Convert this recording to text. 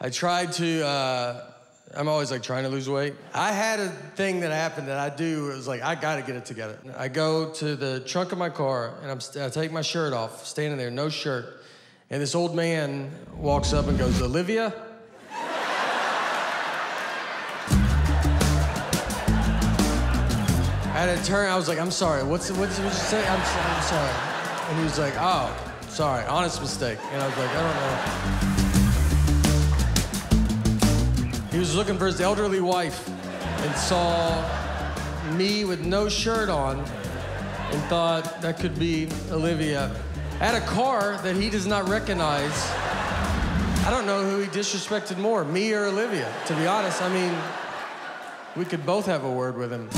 I tried to. Uh, I'm always like trying to lose weight. I had a thing that happened that I do. It was like I got to get it together. I go to the trunk of my car and I'm. st- I take my shirt off, standing there, no shirt, and this old man walks up and goes, "Olivia." I had to turn. I was like, "I'm sorry. What's what's what you say? I'm, I'm sorry." And he was like, "Oh, sorry. Honest mistake." And I was like, "I don't know." Was looking for his elderly wife and saw me with no shirt on and thought that could be Olivia. At a car that he does not recognize. I don't know who he disrespected more, me or Olivia, to be honest. I mean, we could both have a word with him.